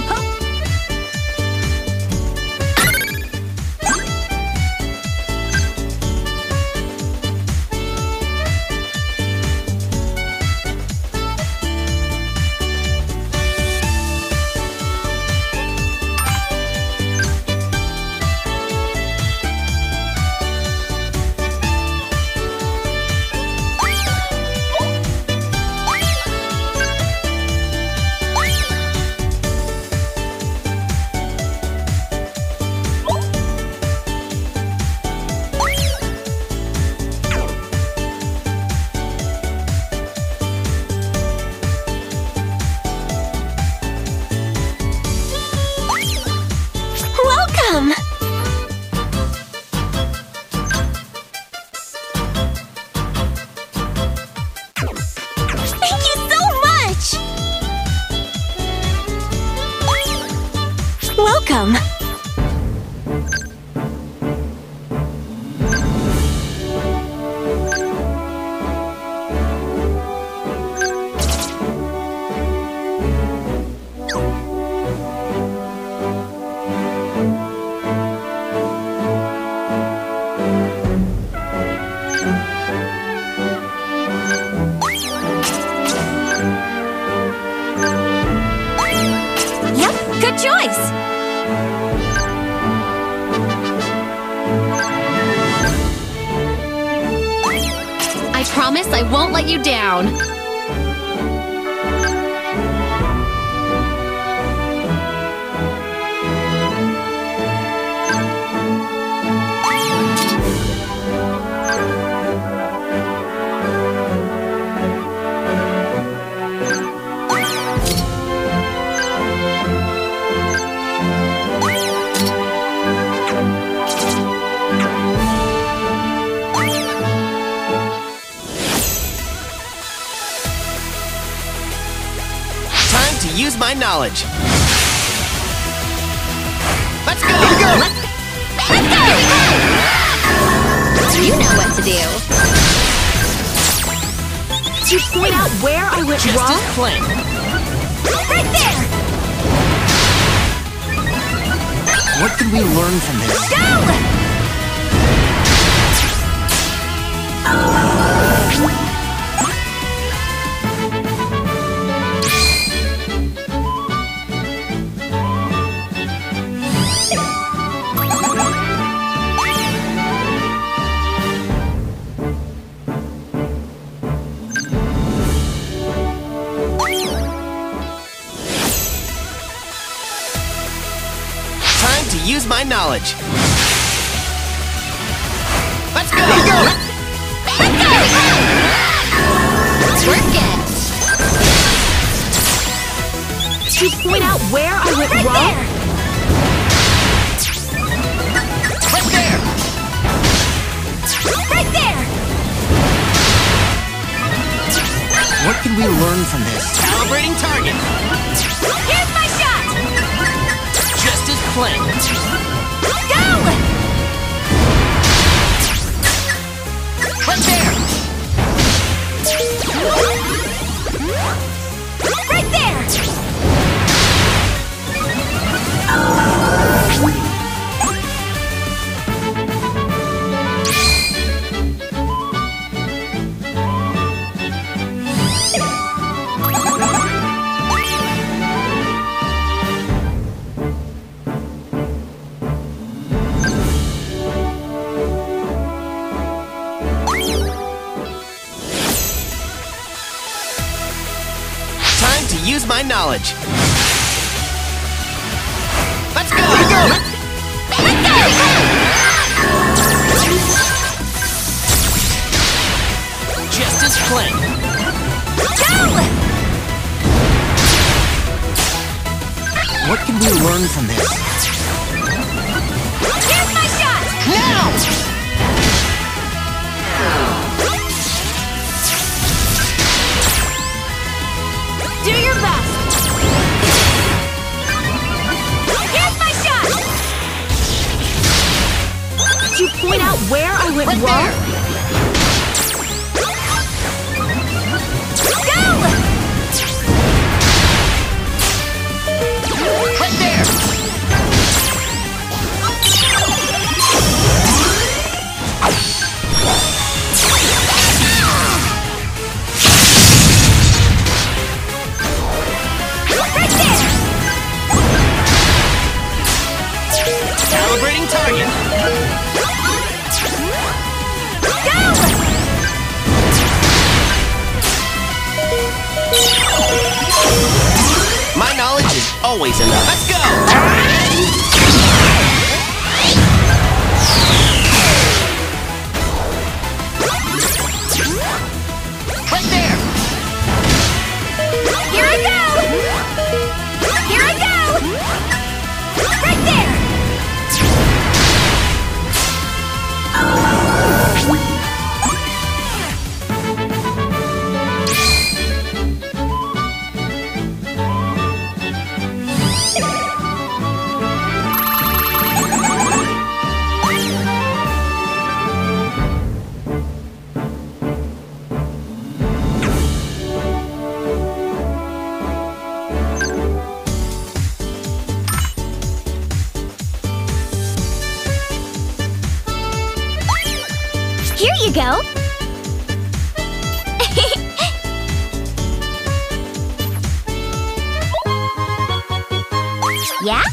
Perfect for choice! I promise I won't let you down. To use my knowledge. Let's go! Here we go! You know what to do. To point out where I went Just wrong? as planned. Right there! What can we learn from this? Go! Oh. To use my knowledge. Let's go! Here we go! Work it! To point out where I went Right wrong? Right there! Right there! What can we learn from this? Calibrating target. Here's my shot! Just as planned. Go! Use my knowledge. Let's go! Here we go! Just as planned. What can we learn from this? I went Right wrong? there! Go! there! Right there! Calibrating target! Knowledge is always enough. Let's go! Here you go. yeah?